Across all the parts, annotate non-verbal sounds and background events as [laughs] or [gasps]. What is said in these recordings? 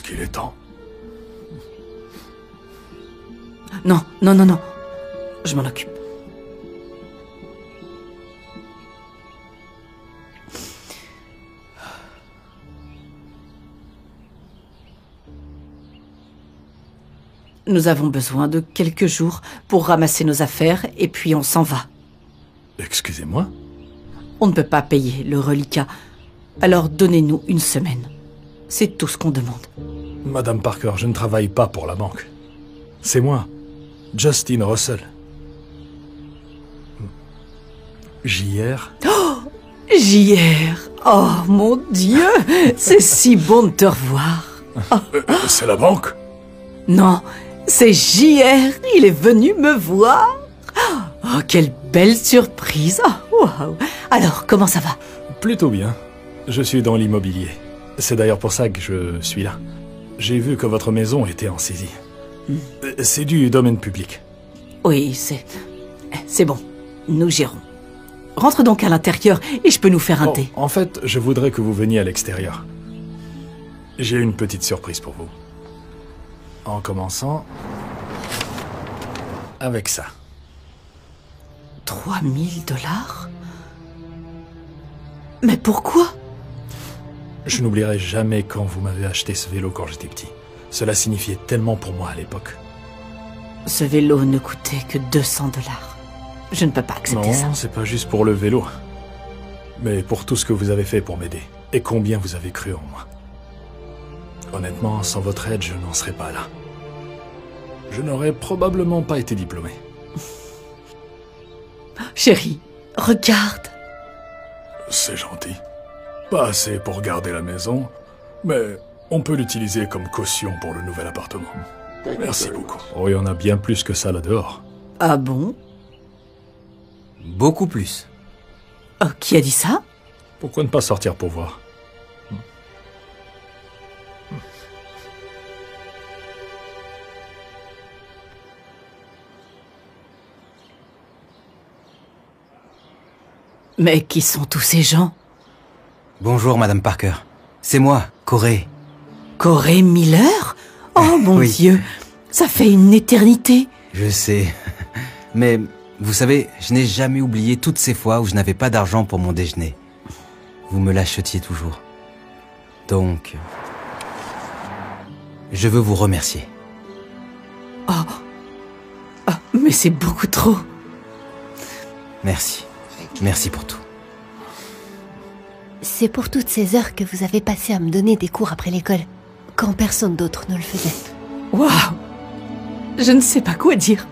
pense qu'il est temps. Non, non, non, non. Je m'en occupe. Nous avons besoin de quelques jours pour ramasser nos affaires et puis on s'en va. Excusez-moi On ne peut pas payer le reliquat. Alors donnez-nous une semaine. C'est tout ce qu'on demande. Madame Parker, je ne travaille pas pour la banque. C'est moi, Justin Russell. JR JR Oh mon Dieu C'est si bon de te revoir. Euh, C'est la banque Non, c'est JR, il est venu me voir. Oh, quelle belle surprise. Oh, waouh. Alors, comment ça va? Plutôt bien. Je suis dans l'immobilier. C'est d'ailleurs pour ça que je suis là. J'ai vu que votre maison était en saisie. Euh, C'est du domaine public. Oui, c'est... C'est bon, nous gérons. Rentre donc à l'intérieur et je peux nous faire un thé. en fait, je voudrais que vous veniez à l'extérieur. J'ai une petite surprise pour vous. En commençant avec ça. 3000 dollars? Mais pourquoi? Je n'oublierai jamais quand vous m'avez acheté ce vélo quand j'étais petit. Cela signifiait tellement pour moi à l'époque. Ce vélo ne coûtait que 200 dollars. Je ne peux pas accepter ça. Non, c'est pas juste pour le vélo. Mais pour tout ce que vous avez fait pour m'aider. Et combien vous avez cru en moi. Honnêtement, sans votre aide, je n'en serais pas là. Je n'aurais probablement pas été diplômé. [laughs] Chérie, regarde. C'est gentil. Pas assez pour garder la maison, mais on peut l'utiliser comme caution pour le nouvel appartement. Merci beaucoup. Oh, il y en a bien plus que ça là dehors. Ah bon? Beaucoup plus. Oh, Qui a dit ça? Pourquoi ne pas sortir pour voir? Mais qui sont tous ces gens? Bonjour, Madame Parker. C'est moi, Corée. Corey Miller? Oh [laughs] mon Oui. Dieu Ça fait une éternité Je sais. [laughs] Mais, vous savez, je n'ai jamais oublié toutes ces fois où je n'avais pas d'argent pour mon déjeuner. Vous me l'achetiez toujours. Donc... Je veux vous remercier. Ah, Mais c'est beaucoup trop Merci. Merci pour tout. C'est pour toutes ces heures que vous avez passé à me donner des cours après l'école, quand personne d'autre ne le faisait. Waouh Je ne sais pas quoi dire.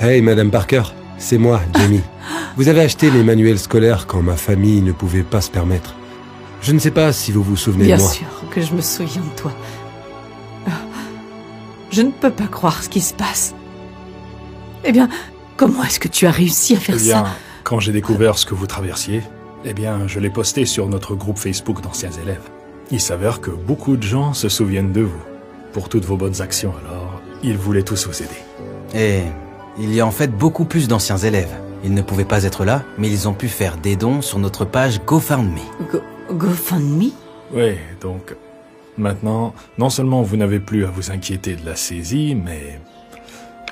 Hey, Madame Parker, c'est moi, Jamie. [laughs] Vous avez acheté les manuels scolaires quand ma famille ne pouvait pas se permettre. Je ne sais pas si vous vous souvenez Bien de moi. sûr que je me souviens de toi. Ah, Je ne peux pas croire ce qui se passe. Eh bien, comment est-ce que tu as réussi à faire Eh bien, ça? Quand j'ai découvert ce que vous traversiez, eh bien, je l'ai posté sur notre groupe Facebook d'anciens élèves. Il s'avère que beaucoup de gens se souviennent de vous pour toutes vos bonnes actions, alors ils voulaient tous vous aider. Et il y a en fait beaucoup plus d'anciens élèves. Ils ne pouvaient pas être là, mais ils ont pu faire des dons sur notre page GoFundMe. Go GoFundMe? Oui, donc maintenant, non seulement vous n'avez plus à vous inquiéter de la saisie, mais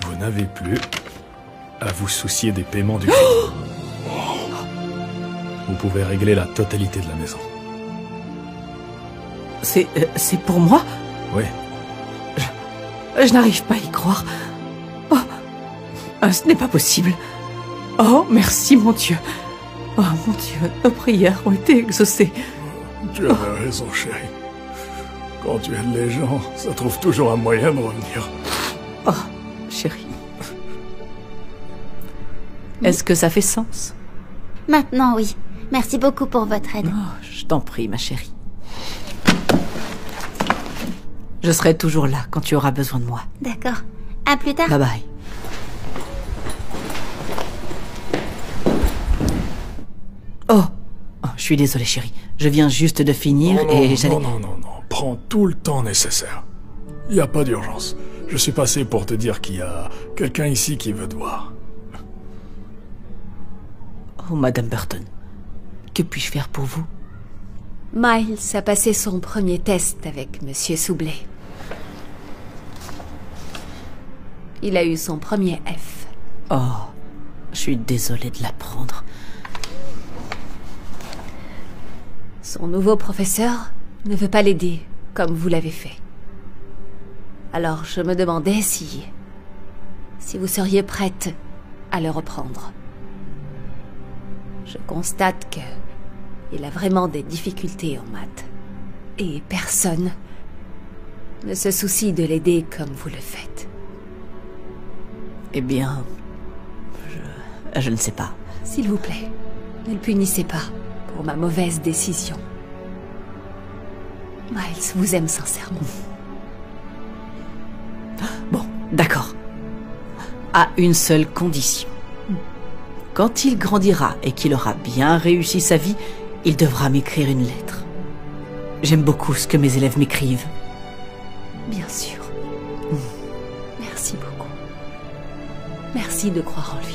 vous n'avez plus à vous soucier des paiements du [gasps] crédit. Vous pouvez régler la totalité de la maison. C'est euh, c'est pour moi? Oui, Je n'arrive pas à y croire. Oh, Ah, ce n'est pas possible. Oh, merci mon Dieu. Oh mon Dieu, nos prières ont été exaucées. tu avais raison, chérie. Quand tu aides les gens, ça trouve toujours un moyen de revenir. Oh, chérie. Est-ce que ça fait sens? Maintenant, oui. Merci beaucoup pour votre aide. Oh, je t'en prie, ma chérie. Je serai toujours là quand tu auras besoin de moi. D'accord. À plus tard. Bye bye. Oh, Oh, je suis désolée, chérie. Je viens juste de finir non, et non, j'allais. non, non, non, non. Prends tout le temps nécessaire. Il n'y a pas d'urgence. Je suis passé pour te dire qu'il y a quelqu'un ici qui veut te voir. Oh, Madame Burton, que puis-je faire pour vous? Miles a passé son premier test avec Monsieur Soublet. Il a eu son premier F. Oh, je suis désolée de l'apprendre. Son nouveau professeur ne veut pas l'aider comme vous l'avez fait. Alors je me demandais si... si vous seriez prête à le reprendre. Je constate que... il a vraiment des difficultés en maths. Et personne ne se soucie de l'aider comme vous le faites. Eh bien, je, je ne sais pas. S'il vous plaît, ne le punissez pas pour ma mauvaise décision. Miles vous aime sincèrement. [gasps] Bon, d'accord. À une seule condition. Quand il grandira et qu'il aura bien réussi sa vie, il devra m'écrire une lettre. J'aime beaucoup ce que mes élèves m'écrivent. Bien sûr. Merci beaucoup. Merci de croire en lui.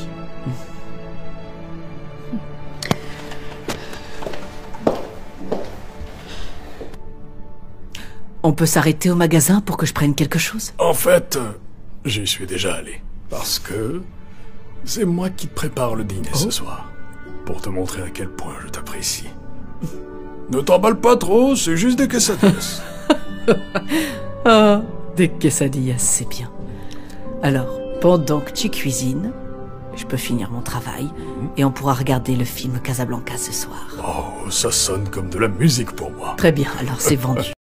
On peut s'arrêter au magasin pour que je prenne quelque chose? En fait, j'y suis déjà allé. Parce que c'est moi qui te prépare le dîner ce soir. Pour te montrer à quel point je Ne t'emballe pas trop, c'est juste des quesadillas. Ah, [laughs] [laughs] des quesadillas, c'est bien. Alors, pendant que tu cuisines, je peux finir mon travail et on pourra regarder le film Casablanca ce soir. oh, ça sonne comme de la musique pour moi. Très bien, alors c'est vendu. [laughs]